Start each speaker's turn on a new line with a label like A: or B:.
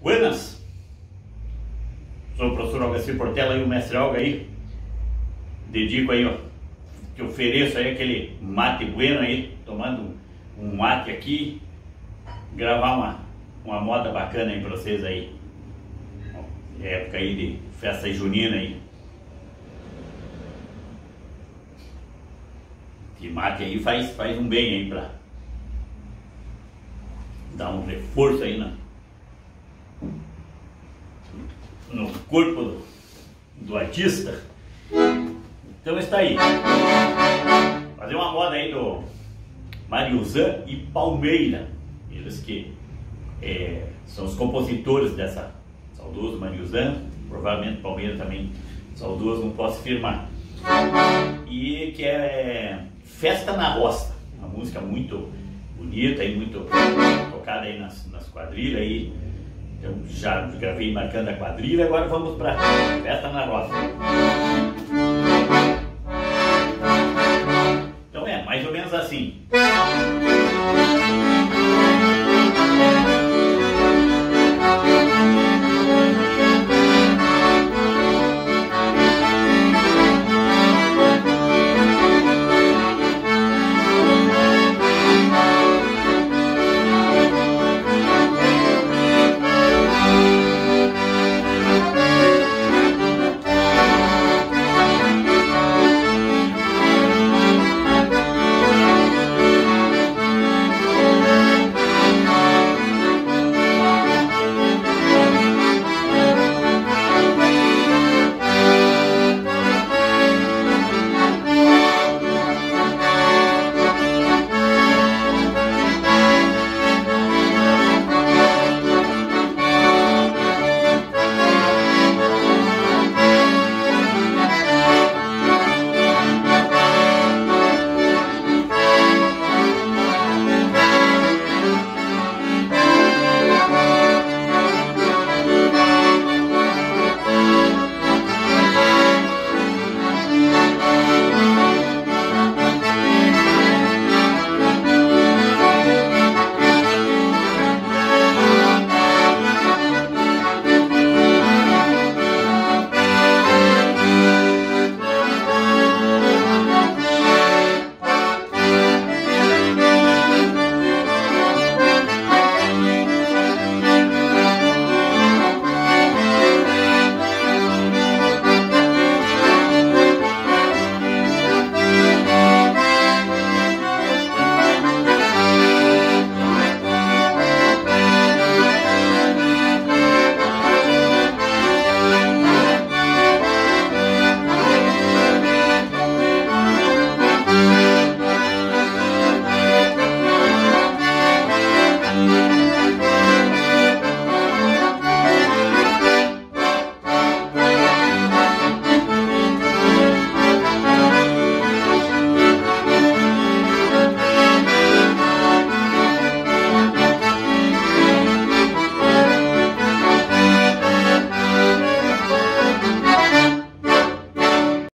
A: Buenas, sou o professor Algacir Portela e o mestre Alga aí. Dedico aí, ó, que ofereço aí aquele mate bueno aí, tomando um mate aqui, gravar uma, uma moda bacana aí pra vocês aí. Época aí de festa junina aí. Que mate aí faz, faz um bem aí pra dar um reforço aí na, corpo do, do artista. Então está aí. Fazer uma moda aí do Mariuzan e Palmeira. Eles que é, são os compositores dessa saudoso Mariuzan, provavelmente Palmeira também saudoso, não posso afirmar. E que é Festa na Roça, uma música muito bonita e muito tocada aí nas, nas quadrilhas aí. Eu já gravei marcando a quadrilha, agora vamos para Festa na Roça. Então é, mais ou menos assim.